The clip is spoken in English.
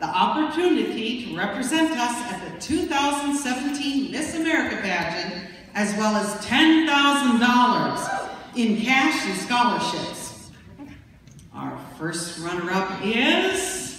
the opportunity to represent us at the 2017 Miss America pageant, as well as $10,000 in cash and scholarships. Our first runner-up is